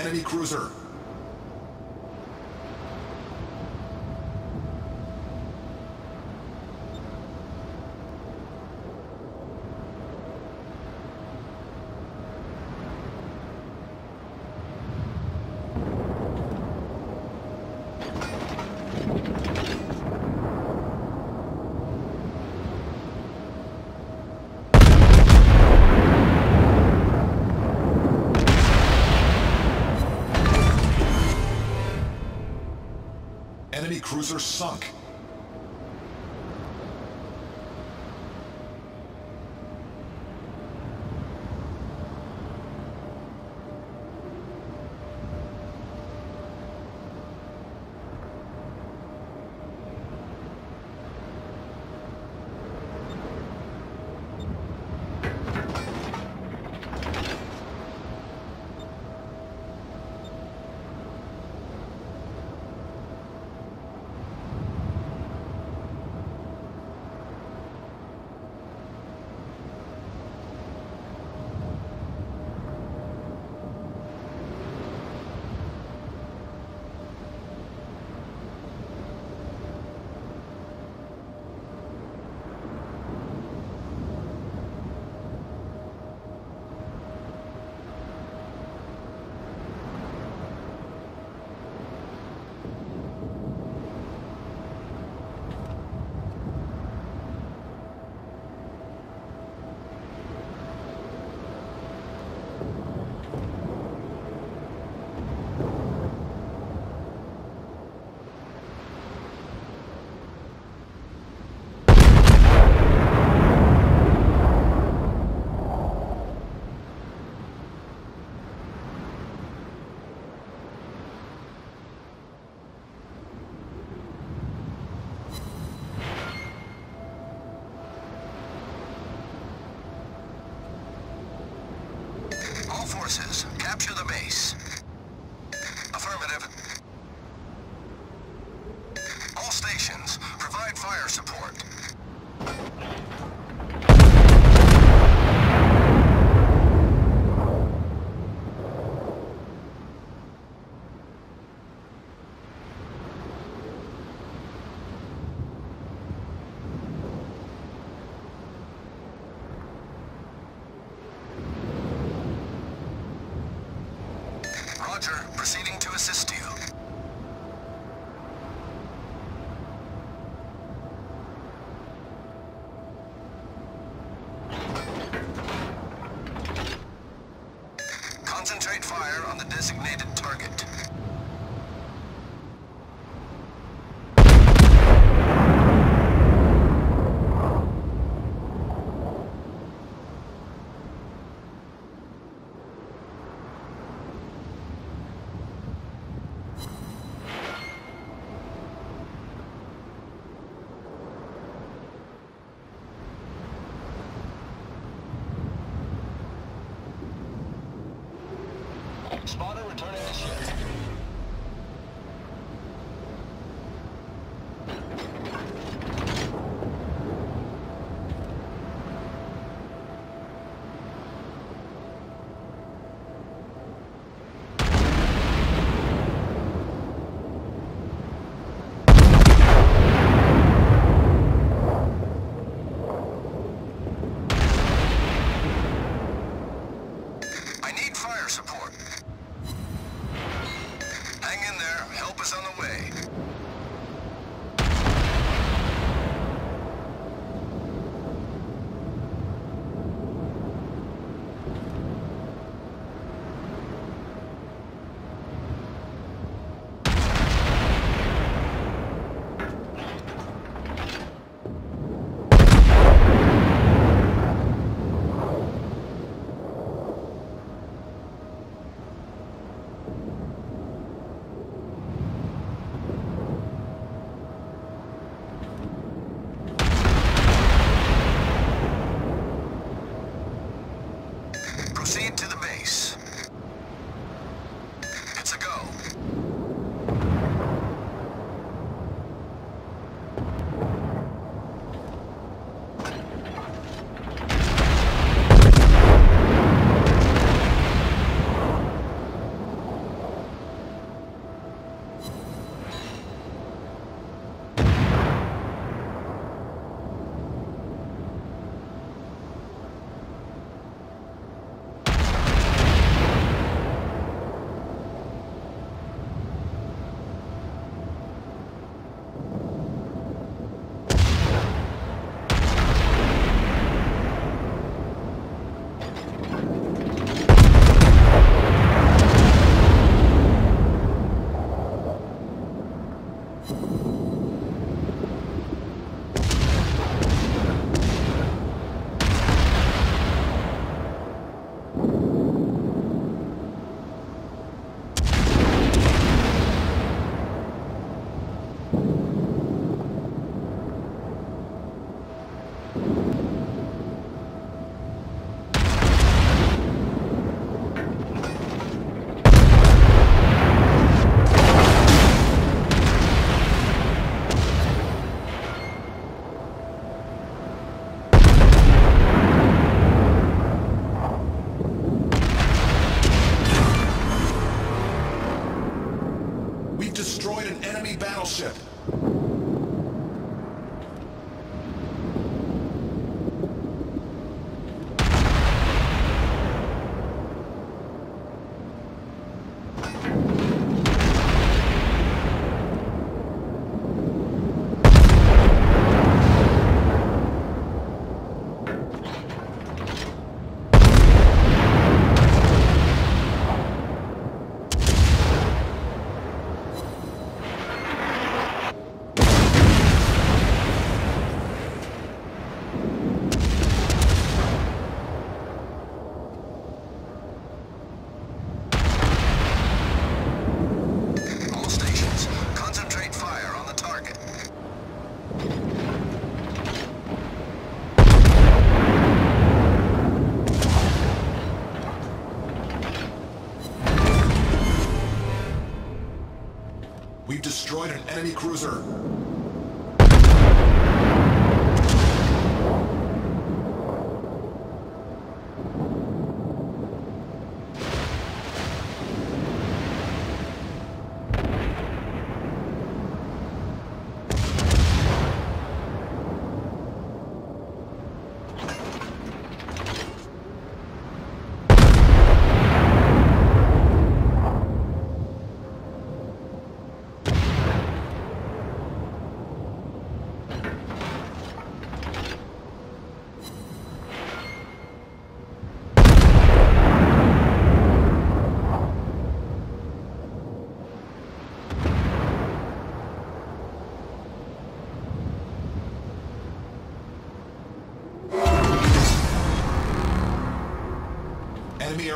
enemy cruiser. Cruiser sunk. Fire support. Designated Spotter returning to ship. Cruiser.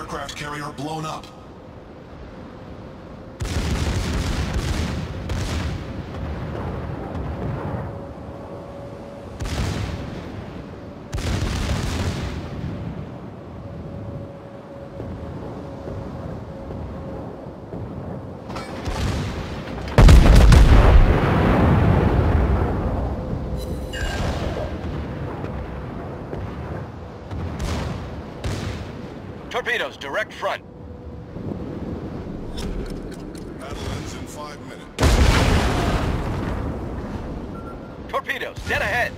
Aircraft carrier blown up. Torpedoes, direct front. Battle in five minutes. Torpedoes, dead ahead.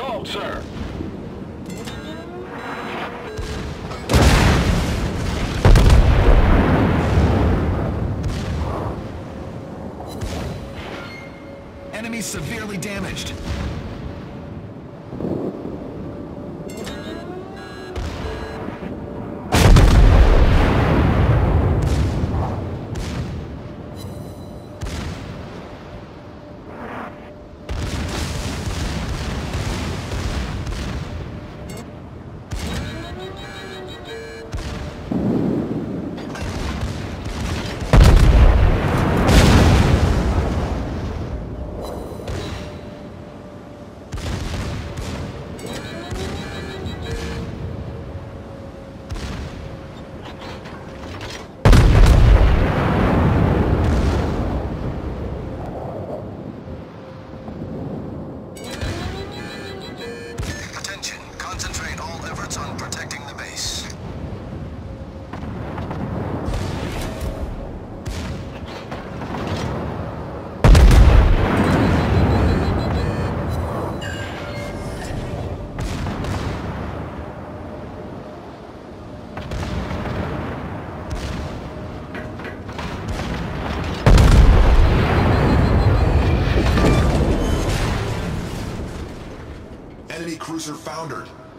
assault, sir. Enemy severely damaged. cruiser foundered.